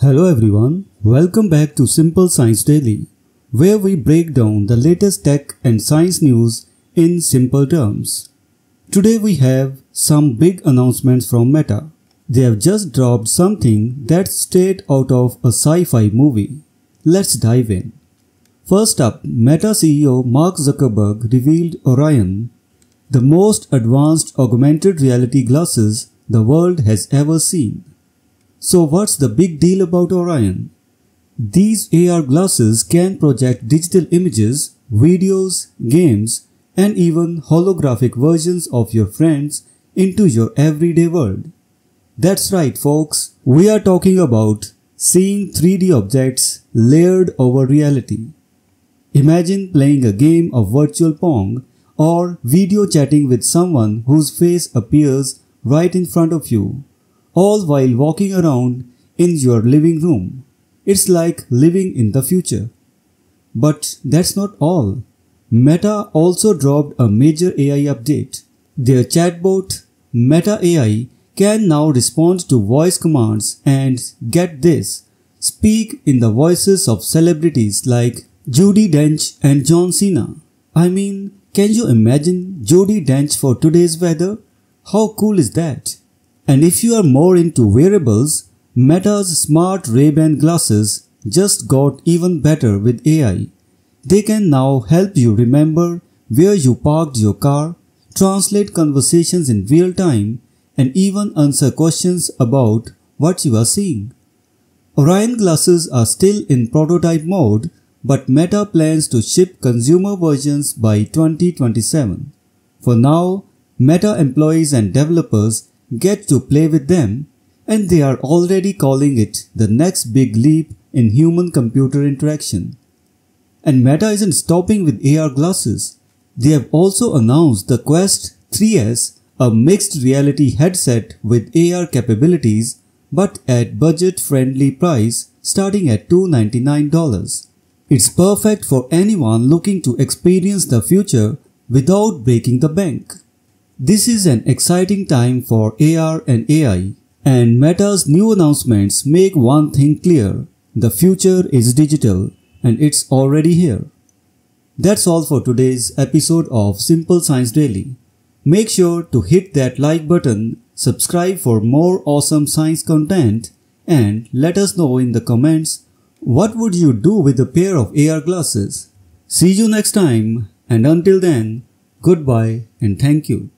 Hello everyone, welcome back to Simple Science Daily, where we break down the latest tech and science news in simple terms. Today we have some big announcements from Meta. They have just dropped something that's straight out of a sci-fi movie. Let's dive in. First up, Meta CEO Mark Zuckerberg revealed Orion, the most advanced augmented reality glasses the world has ever seen. So what's the big deal about Orion? These AR glasses can project digital images, videos, games, and even holographic versions of your friends into your everyday world. That's right folks, we are talking about seeing 3D objects layered over reality. Imagine playing a game of virtual Pong or video chatting with someone whose face appears right in front of you, all while walking around in your living room. It's like living in the future. But that's not all. Meta also dropped a major AI update. Their chatbot, Meta AI, can now respond to voice commands and get this, speak in the voices of celebrities like Judi Dench and John Cena. I mean, can you imagine Judi Dench for today's weather? How cool is that? And if you are more into wearables, Meta's smart Ray-Ban glasses just got even better with AI. They can now help you remember where you parked your car, translate conversations in real time, and even answer questions about what you are seeing. Orion glasses are still in prototype mode, but Meta plans to ship consumer versions by 2027. For now, Meta employees and developers get to play with them and they are already calling it the next big leap in human-computer interaction. And Meta isn't stopping with AR glasses. They have also announced the Quest 3S, a mixed reality headset with AR capabilities but at budget-friendly price starting at $299. It's perfect for anyone looking to experience the future without breaking the bank. This is an exciting time for AR and AI, and Meta's new announcements make one thing clear. The future is digital and it's already here. That's all for today's episode of Simple Science Daily. Make sure to hit that like button, subscribe for more awesome science content, and let us know in the comments what would you do with a pair of AR glasses. See you next time and until then, goodbye and thank you.